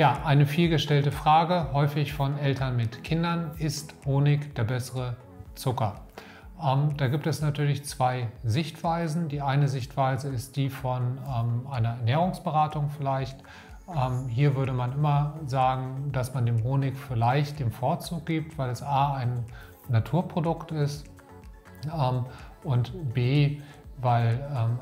Ja, eine vielgestellte Frage, häufig von Eltern mit Kindern. Ist Honig der bessere Zucker? Ähm, da gibt es natürlich zwei Sichtweisen. Die eine Sichtweise ist die von ähm, einer Ernährungsberatung vielleicht. Ähm, hier würde man immer sagen, dass man dem Honig vielleicht den Vorzug gibt, weil es a. ein Naturprodukt ist ähm, und b weil ähm,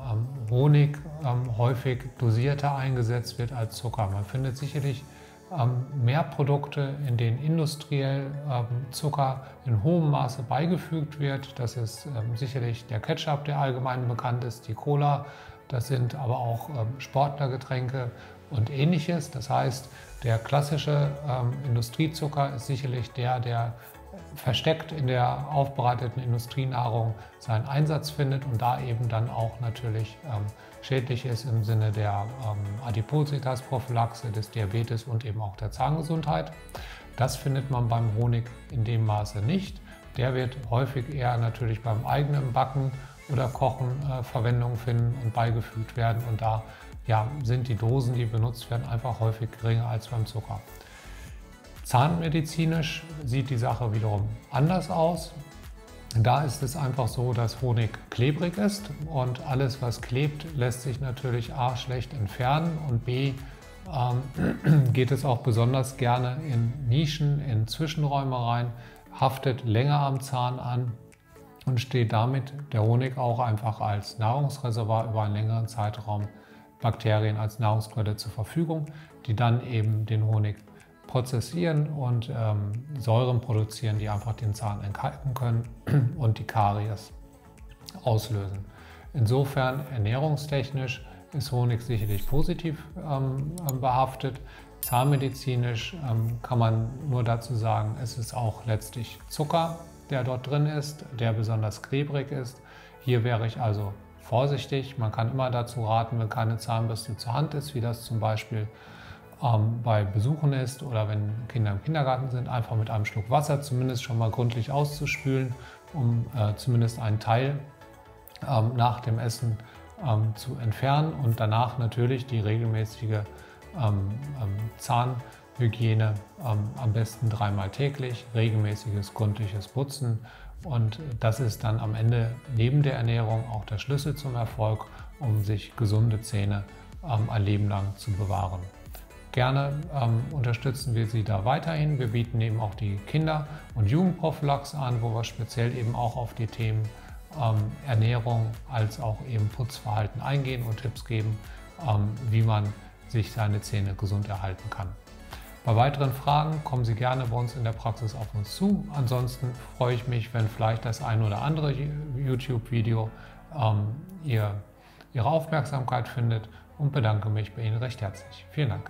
Honig ähm, häufig dosierter eingesetzt wird als Zucker. Man findet sicherlich ähm, mehr Produkte, in denen industriell ähm, Zucker in hohem Maße beigefügt wird. Das ist ähm, sicherlich der Ketchup, der allgemein bekannt ist, die Cola. Das sind aber auch ähm, Sportlergetränke und ähnliches. Das heißt, der klassische Industriezucker ist sicherlich der, der versteckt in der aufbereiteten Industrienahrung seinen Einsatz findet und da eben dann auch natürlich ähm, schädlich ist im Sinne der ähm, Adipositas-Prophylaxe, des Diabetes und eben auch der Zahngesundheit. Das findet man beim Honig in dem Maße nicht. Der wird häufig eher natürlich beim eigenen Backen oder Kochen äh, Verwendung finden und beigefügt werden. Und da ja, sind die Dosen, die benutzt werden, einfach häufig geringer als beim Zucker. Zahnmedizinisch sieht die Sache wiederum anders aus. Da ist es einfach so, dass Honig klebrig ist und alles, was klebt, lässt sich natürlich A schlecht entfernen und B ähm, geht es auch besonders gerne in Nischen, in Zwischenräume rein, haftet länger am Zahn an und steht damit der Honig auch einfach als Nahrungsreservoir über einen längeren Zeitraum Bakterien als Nahrungsquelle zur Verfügung, die dann eben den Honig prozessieren und ähm, Säuren produzieren, die einfach den Zahn entkalken können und die Karies auslösen. Insofern ernährungstechnisch ist Honig sicherlich positiv ähm, behaftet. Zahnmedizinisch ähm, kann man nur dazu sagen, es ist auch letztlich Zucker, der dort drin ist, der besonders klebrig ist. Hier wäre ich also vorsichtig. Man kann immer dazu raten, wenn keine Zahnbürste zur Hand ist, wie das zum Beispiel ähm, bei Besuchen ist oder wenn Kinder im Kindergarten sind, einfach mit einem Schluck Wasser zumindest schon mal gründlich auszuspülen, um äh, zumindest einen Teil ähm, nach dem Essen ähm, zu entfernen und danach natürlich die regelmäßige ähm, ähm, Zahnhygiene ähm, am besten dreimal täglich, regelmäßiges gründliches Putzen und das ist dann am Ende neben der Ernährung auch der Schlüssel zum Erfolg, um sich gesunde Zähne ein Leben lang zu bewahren. Gerne ähm, unterstützen wir Sie da weiterhin. Wir bieten eben auch die Kinder- und Jugendprophylaxe an, wo wir speziell eben auch auf die Themen ähm, Ernährung als auch eben Putzverhalten eingehen und Tipps geben, ähm, wie man sich seine Zähne gesund erhalten kann. Bei weiteren Fragen kommen Sie gerne bei uns in der Praxis auf uns zu. Ansonsten freue ich mich, wenn vielleicht das ein oder andere YouTube-Video ähm, ihr, Ihre Aufmerksamkeit findet und bedanke mich bei Ihnen recht herzlich. Vielen Dank.